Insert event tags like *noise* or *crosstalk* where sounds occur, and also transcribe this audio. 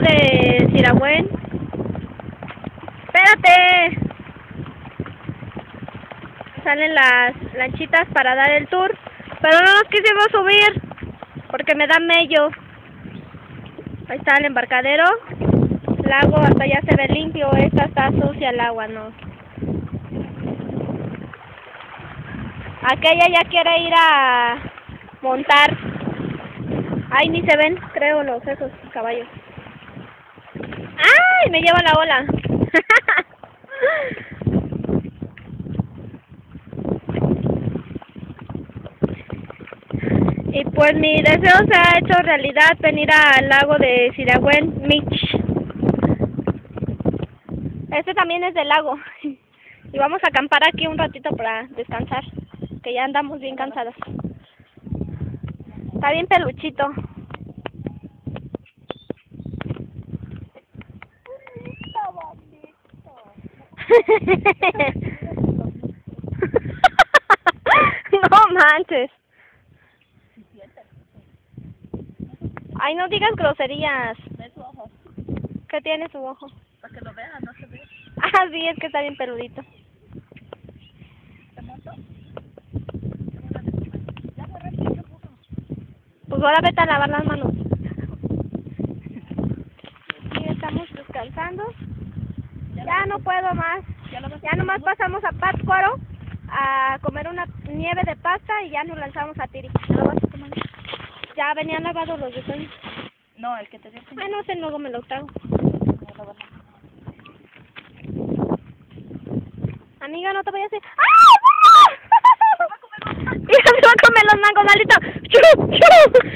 de Siragüen. ¡Espérate! Salen las lanchitas para dar el tour, pero no nos quisimos subir porque me da mello. Ahí está el embarcadero. Lago hasta allá se ve limpio, esta está sucia el agua, no. Aquella ya quiere ir a montar. Ay, ni se ven, creo, los esos caballos. ¡Ay! Me lleva la ola. y pues mi deseo se ha hecho realidad venir al lago de Siragüen, Mich. Este también es del lago. Y vamos a acampar aquí un ratito para descansar, que ya andamos bien cansadas. Está bien peluchito. *laughs* no manches. Ay, no digas groserías. Ve su ojo. ¿Qué tiene su ojo? Para que lo vean, no se ve. Ah, sí, es que está bien peludito. Pues ahora vete a lavar las manos. *laughs* Aquí estamos descansando. Ya no puedo más. Ya nomás pasamos a Pátzcuaro a comer una nieve de pasta y ya nos lanzamos a Tiri. ¿Ya venían lavados los detalles. No, el que te dio. Ay, no sé, luego me lo trago. Amiga, no te vayas a hacer... ¡Ay! Hija, se va a comer los mangos, maldito. ¡Chu, chu!